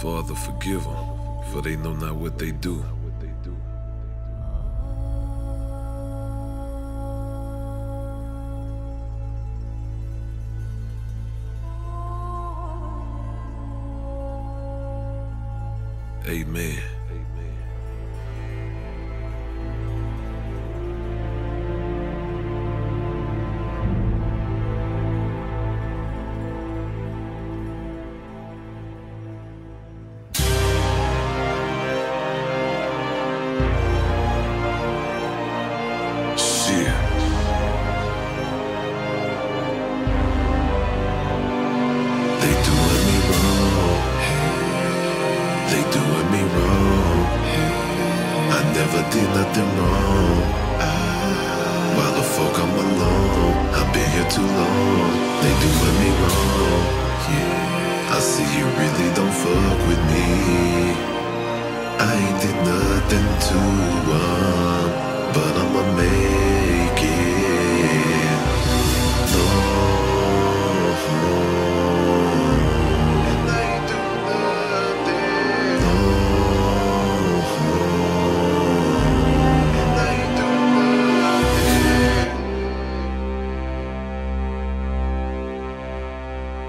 Father, forgive them, for they know not what they do. Amen. Long. They me wrong. Yeah. I see you really don't fuck with me. I ain't did nothing to um,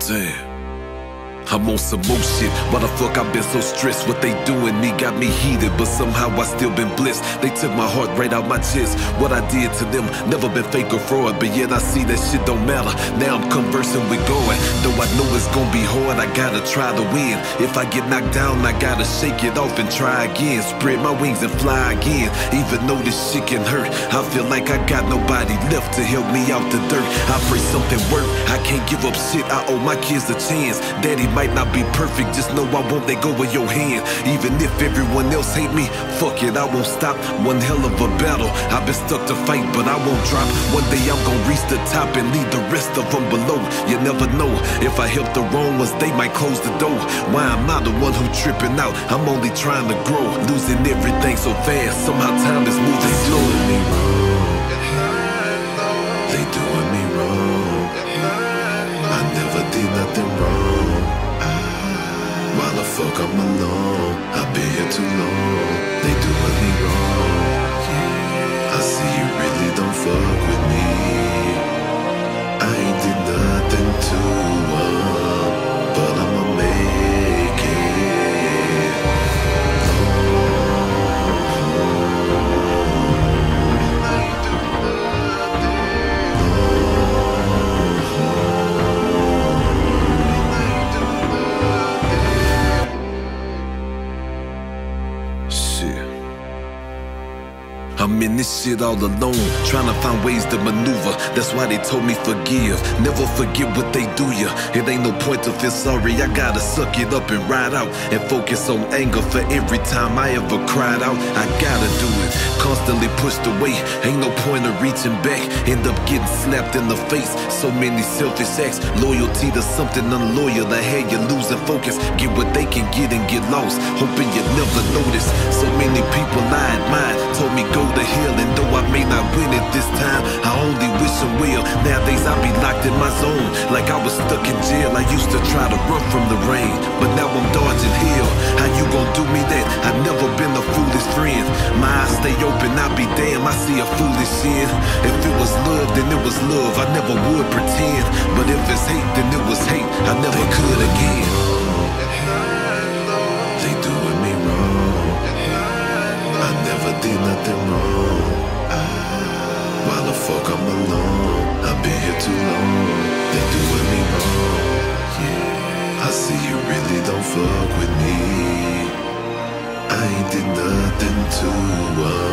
nothing. I'm on some shit. Why the fuck I been so stressed? What they doing me got me heated, but somehow I still been blessed. They took my heart right out my chest. What I did to them, never been fake or fraud, but yet I see that shit don't matter. Now I'm conversing with God. Though I know it's gonna be hard, I gotta try to win. If I get knocked down, I gotta shake it off and try again. Spread my wings and fly again. Even though this shit can hurt, I feel like I got nobody left to help me out the dirt. I pray something work. I can't give up shit. I owe my kids a chance. Daddy might not be perfect, just know I won't let go of your hand. Even if everyone else hate me, fuck it, I won't stop. One hell of a battle. I've been stuck to fight, but I won't drop. One day I'm gonna reach the top and leave the rest of them below. You never know. If I help the wrong ones, they might close the door. Why I'm not the one who tripping out. I'm only trying to grow. Losing everything so fast. Somehow time is moving slow. I'm in this shit all alone, trying to find ways to maneuver. That's why they told me forgive. Never forget what they do ya. It ain't no point to feel sorry. I gotta suck it up and ride out and focus on anger for every time I ever cried out. I gotta do it. Constantly pushed away. Ain't no point of reaching back. End up getting slapped in the face. So many selfish acts. Loyalty to something unloyal. I had you losing focus. Get what they can get and get lost. Hoping you never notice. So many people I admired told me go to hill, And though I may not win it this time, I only wish them well. Nowadays I be locked in my zone. Like I was stuck in jail. I used to try to run from the rain. But now I'm dodging hell. How you gon' do me that? I never been a foolish friend. My eyes stay open, I be damn. I see a foolish sin. If it was love, then it was love. I never would pretend. But if it's hate, then it was hate. I never could again. I